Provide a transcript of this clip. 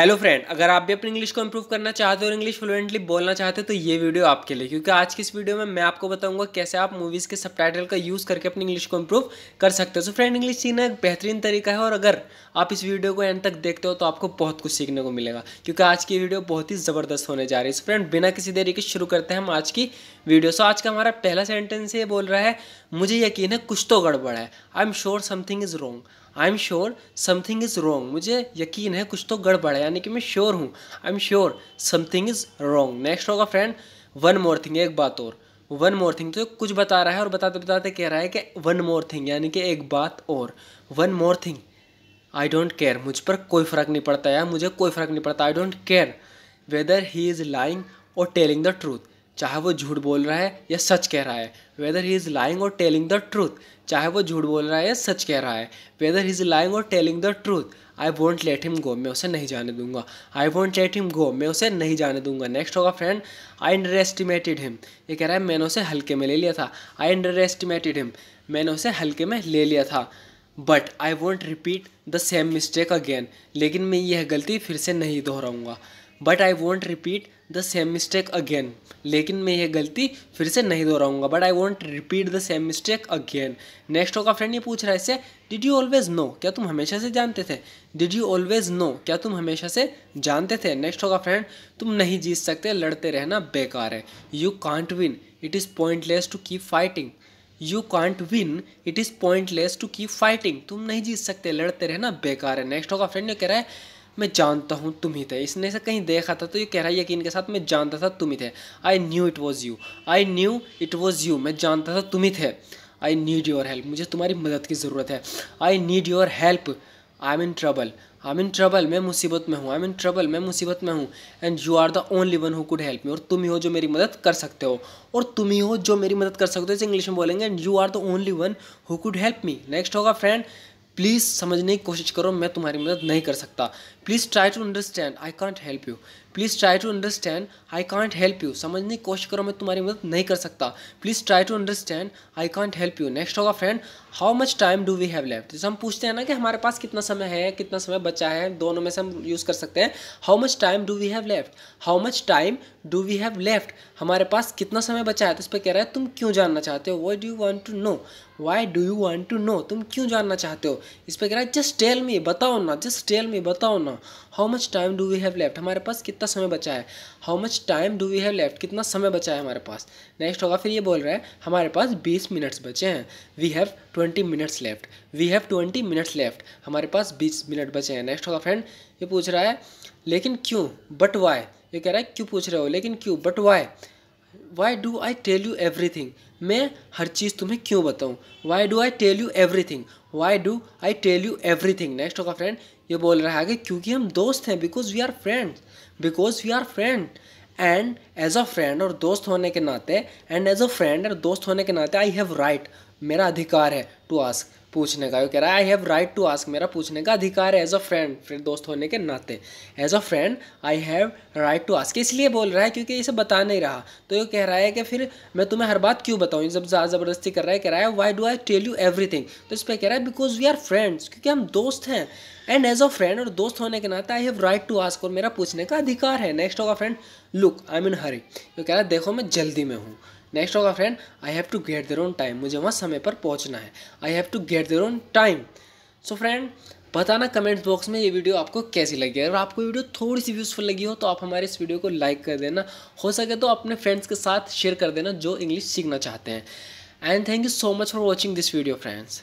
Hello friend अगर आप भी अपनी इंग्लिश को इंप्रूव करना चाहते हो और इंग्लिश फ्लुएंटली बोलना चाहते हो तो ये वीडियो आपके लिए। क्योंकि आज की इस वीडियो में मैं आपको बताऊँगा कैसे आप मूवीज़ के सबटाइटल का यूज़ करके अपनी इंग्लिश को इंप्रूव कर सकते हो। सो फ्रेंड इंग्लिश सीखना एक बेहतरीन तरीका है और अगर आप इस वीडियो को एंड तक देखते हो तो आपको बहुत कुछ सीखने को मिलेगा। क्योंकि आज की वीडियो बहुत ही ज़बरदस्त होने जा रही है। सो फ्रेंड बिना किसी देरी के शुरू करते हैं हम आज की वीडियो सो आज का हमारा पहला सेंटेंस ये बोल रहा है, मुझे यकीन है कुछ तो गड़बड़ है। I am sure something is wrong I am sure something is wrong मुझे यकीन है कुछ तो गड़बड़ है, यानी कि मैं श्योर हूँ। I am sure something is wrong next होगा फ्रेंड वन मोर थिंग एक बात और। वन मोर थिंग तो कुछ बता रहा है और बताते बताते कह रहा है कि वन मोर थिंग यानी कि एक बात और। One more thing I don't care मुझ पर कोई फ़र्क नहीं पड़ता यार, मुझे कोई फ़र्क नहीं पड़ता I don't care whether he is lying और टेलिंग द ट्रूथ चाहे वो झूठ बोल रहा है या सच कह रहा है वेदर ही इज़ लाइंग और टेलिंग द ट्रूथ चाहे वो झूठ बोल रहा है या सच कह रहा है वेदर ही इज़ लाइंग और telling the truth I won't let him go मैं उसे नहीं जाने दूँगा। I won't let him go मैं उसे नहीं जाने दूँगा। नेक्स्ट होगा friend I underestimated him ये कह रहा है, मैंने उसे हल्के में ले लिया था। आई अंडर एस्टिमेटेड हिम मैंने उसे हल्के में ले लिया था। But I won't repeat the same mistake again लेकिन मैं यह गलती फिर से नहीं दोहराऊँगा। But I won't repeat the same mistake again लेकिन मैं ये गलती फिर से नहीं दोहराऊँगा but I won't repeat the same mistake again next होगा फ्रेंड ये पूछ रहा है इससे डिड यू ऑलवेज नो क्या तुम हमेशा से जानते थे? डिड यू ऑलवेज नो क्या तुम हमेशा से जानते थे? नेक्स्ट होगा फ्रेंड तुम नहीं जीत सकते, लड़ते रहना बेकार है। You can't win it is pointless to keep fighting you can't win it is pointless to keep fighting तुम नहीं जीत सकते, लड़ते रहना बेकार है. नेक्स्ट होगा फ्रेंड ये कह रहा है मैं जानता हूँ तुम ही थे। इसने से कहीं देखा था तो ये कह रहा है यकीन के साथ मैं जानता था तुम ही थे। I knew it was you I knew it was you मैं जानता था तुम ही थे। आई नीड योर हेल्प मुझे तुम्हारी मदद की ज़रूरत है। I need your help I am in trouble I am in trouble मैं मुसीबत में हूँ। आई एम इन ट्रबल मैं मुसीबत में हूँ। And you are the only one who could help me और तुम ही हो जो मेरी मदद कर सकते हो। और तुम ही हो जो मेरी मदद कर सकते हो इसे इंग्लिश में बोलेंगे। And you are the only one who could help me next होगा फ्रेंड प्लीज़ समझने की कोशिश करो। मैं तुम्हारी मदद नहीं कर सकता। Please try to understand I can't help you please try to understand I can't help you समझने की कोशिश करो, मैं तुम्हारी मदद नहीं कर सकता. Please try to understand I can't help you next होगा friend how much time do we have left जैसे हम पूछते हैं ना कि हमारे पास कितना समय है, कितना समय बचा है, दोनों में से हम यूज़ कर सकते हैं. How much time do we have left how much time do we have left हमारे पास कितना समय बचा है? तो इस पर कह रहा है, तुम क्यों जानना चाहते हो? Why do you want to know why do you want to know तुम क्यों जानना चाहते हो? इस पर कह रहा है जस्ट टेल मी बताओ ना जस्ट टेल मी बताओ ना. How much time do we have left हमारे पास कितना समय बचा है? How much time do we have left कितना समय बचा है हमारे पास? नेक्स्ट होगा, फिर ये बोल रहा है, हमारे पास बीस मिनट्स बचे हैं। We have twenty minutes left we have twenty minutes left हमारे पास बीस मिनट बचे हैं। नेक्स्ट होगा फ्रेंड ये पूछ रहा है, लेकिन क्यों? बट वाई ये कह रहा है, क्यों पूछ रहे हो? लेकिन क्यों? But why why do I tell you everything मैं हर चीज़ तुम्हें क्यों बताऊँ? Why do I tell you everything why do I tell you everything next होगा फ्रेंड ये बोल रहा है कि क्योंकि हम दोस्त हैं because we are friend because we are friend and as a friend और दोस्त होने के नाते एंड एज अ फ्रेंड और दोस्त होने के नाते आई हैव राइट मेरा अधिकार है टू आस्क पूछने का। वो कह रहा है I have right to ask मेरा पूछने का अधिकार है एज अ फ्रेंड फिर दोस्त होने के नाते। As a friend I have right to ask इसलिए बोल रहा है क्योंकि इसे बता नहीं रहा। तो ये कह रहा है कि फिर मैं तुम्हें हर बात क्यों बताऊँ? जब ज़बरदस्ती कर रहा है, कह रहा है why do I tell you everything तो इस पर कह रहा है बिकॉज़ वी आर फ्रेंड्स क्योंकि हम दोस्त हैं। एंड एज अ फ्रेंड और दोस्त होने के नाते I have right to ask और मेरा पूछने का अधिकार है। नेक्स्ट होगा फ्रेंड लुक आई मीन हरी तो कह रहा है, देखो, मैं जल्दी में हूँ। नेक्स्ट होगा friend I have to get there on time मुझे वहाँ समय पर पहुँचना है। I have to get there on time so friend बताना कमेंट्स बॉक्स में ये वीडियो आपको कैसी लगी अगर आपको वीडियो थोड़ी सी यूज़फुल लगी हो तो आप हमारे इस वीडियो को लाइक कर देना। हो सके तो अपने फ्रेंड्स के साथ शेयर कर देना जो इंग्लिश सीखना चाहते हैं। And thank you so much for watching this video friends